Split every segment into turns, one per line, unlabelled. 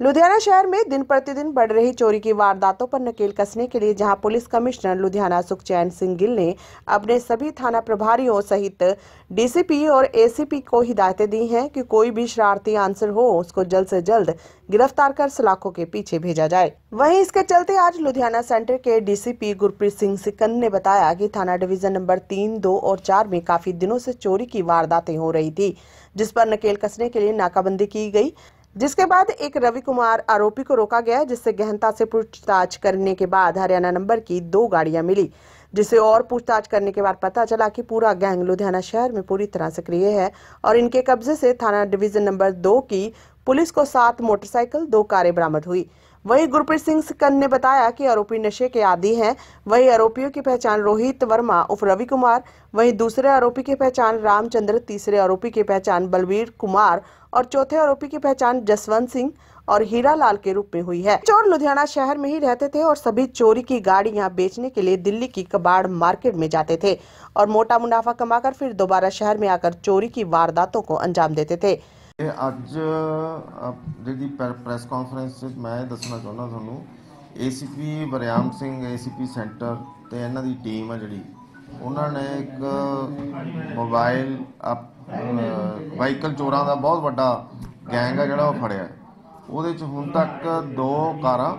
लुधियाना शहर में दिन प्रतिदिन बढ़ रही चोरी की वारदातों पर नकेल कसने के लिए जहाँ पुलिस कमिश्नर लुधियाना सुखचैन सिंह गिल ने अपने सभी थाना प्रभारियों सहित डीसीपी और एसीपी को हिदायतें दी हैं कि कोई भी शरारती आंसर हो, उसको जल्द से जल्द गिरफ़्तार कर सलाखों के पीछे भेजा जाए। वहीं इसके चलते आज लुधियाना सेंटर के डीसीपी गुरप्रीत सिंह सिकंद ने बताया कि थाना डिवीज़न नंबर तीन, दो और चार में काफ़ी दिनों से चोरी की वारदातें हो रही थी, जिस पर नकेल कसने के लिए नाकाबंदी की गई। जिसके बाद एक रवि कुमार आरोपी को रोका गया, जिससे गहनता से पूछताछ करने के बाद हरियाणा नंबर की दो गाड़ियाँ मिली, जिसे और पूछताछ करने के बाद पता चला कि पूरा गैंग लुधियाना शहर में पूरी तरह सक्रिय है और इनके कब्जे से थाना डिवीज़न नंबर दो की पुलिस को सात मोटरसाइकिल, दो कारें बरामद हुई। वहीं गुरप्रीत सिंह सिकंद ने बताया कि आरोपी नशे के आदि हैं। वहीं आरोपियों की पहचान रोहित वर्मा उर्फ़ रवि कुमार, वहीं दूसरे आरोपी की पहचान रामचंद्र, तीसरे आरोपी की पहचान बलवीर कुमार और चौथे आरोपी की पहचान जसवंत सिंह और हीरा लाल के रूप में हुई है। चोर लुधियाना शहर में ही रहते थे और सभी चोरी की गाड़ियाँ बेचने के लिए दिल्ली की कबाड़ मार्केट में जाते थे और मोटा मुनाफा कमाकर फिर दोबारा शहर में आकर चोरी की वारदातों को अंजाम देते थे।
ਇਹ ਅੱਜ ਜਿਹੜੀ ਪ੍ਰੈ- ਪ੍ਰੈਸ ਕਾਨਫਰੰਸ 'ਚ ਮੈਂ ਇਹ ਦੱਸਣਾ ਚਾਹੁੰਦਾ ਤੁਹਾਨੂੰ ACP Bariam Singh ACP centre ਤੇ ਇਹਨਾਂ ਦੀ ਟੀਮ ਆ ਜਿਹੜੀ, ਉਹਨਾਂ ਨੇ ਇੱਕ ਮੋਬਾਈਲ ਵਾਹੀਕਲ ਚੋਰਾਂ ਦਾ ਬਹੁਤ ਵੱਡਾ ਗੈਂਗ ਆ ਜਿਹੜਾ ਉਹ ਫੜਿਆ। ਉਹਦੇ 'ਚ ਹੁਣ ਤੱਕ ਦੋ ਕਾਰਾਂ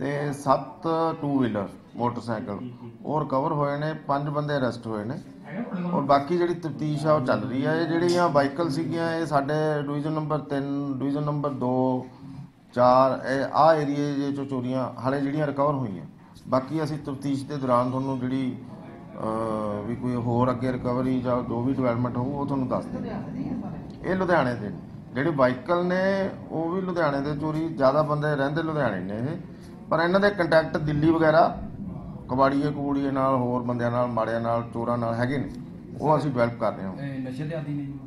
ਤੇ 7 ਟੂ ਵੀਲਰ ਮੋਟਰਸਾਈਕਲ। ਉਹ ਰਿਕਵਰ ਹੋਏ ਨੇ ਪੰਜ ਬੰਦੇ ਅਰੈਸਟ ਹੋਏ ਨੇ। ਔਰ ਬਾਕੀ ਜਿਹੜੀ ਤਫਤੀਸ਼ ਆ ਉਹ ਚੱਲ ਰਹੀ ਆ। ਇਹ ਜਿਹੜੀਆਂ ਵਾਹੀਕਲ ਸੀਗੀਆਂ ਇਹ ਸਾਡੇ ਡਿਵੀਜ਼ਨ ਨੰਬਰ 3 ਡਿਵੀਜ਼ਨ ਨੰਬਰ 2 4 ਇਹ ਆ ਏਰੀਏ ਜੇ ਚੋਂ ਚੋਰੀਆਂ ਹਾਲੇ ਜਿਹੜੀਆਂ ਰਿਕਵਰ ਹੋਈਆਂ। ਬਾਕੀ ਅਸੀਂ ਤਫਤੀਸ਼ ਦੇ ਦੌਰਾਨ ਤੁਹਾਨੂੰ ਜਿਹੜੀ ਵੀ ਕੋਈ ਹੋਰ ਅੱਗੇ ਰਿਕਵਰੀ ਜਾਂ ਜੋ ਵੀ ਡਿਵੈਲਪਮੈਂਟ ਹੋਊ ਉਹ ਤੁਹਾਨੂੰ ਦੱਸ ਦਿੰਦੇ ਇਹ ਲੁਧਿਆਣੇ ਦੇ। ਜਿਹੜੇ ਵਾਹੀਕਲ ਨੇ ਉਹ ਵੀ ਲੁਧਿਆਣੇ ਦੇ ਚੋਰੀ ਜ਼ਿਆਦਾ ਬੰਦੇ ਰਹਿੰਦੇ ਲੁਧਿਆਣੇ ਨੇ ਇਹ। ਪਰ ਇਹਨਾਂ ਦੇ ਕੰਟੈਕਟ ਦਿੱਲੀ ਵਗੈਰਾ ਕਬਾੜੀਏ ਕਬੂੜੀਏ ਨਾਲ ਹੋਰ ਬੰਦਿਆਂ ਨਾਲ ਮਾੜਿਆਂ ਨਾਲ ਚੋਰਾਂ ਨਾਲ ਹੈਗੇ ਨੇ। ਉਹ ਅਸੀਂ ਡਿਵੈਲਪ ਕਰ ਰਹੇ ਹਾਂ।
ਨਸ਼ੇ ਦੇ ਆਦੀ ਨੇ ਜੀ।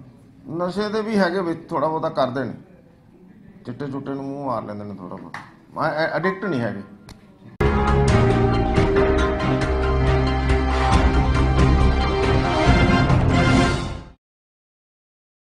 ਨਸ਼ੇ ਦੇ ਵੀ ਹੈਗੇ ਵਿੱਚ ਥੋੜਾ ਬਹੁਤਾ ਕਰਦੇ ਨੇ। ਚਿੱਟੇ ਚੁੱਟੇ ਨੂੰ ਮੂੰਹ ਮਾਰ ਲੈਂਦੇ ਨੇ ਥੋੜਾ ਬਹੁਤ। ਮੈਂ ਐਡਿਕਟ ਨਹੀਂ ਹੈਗੇ।